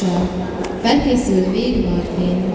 húsa. Felkészül végvartén.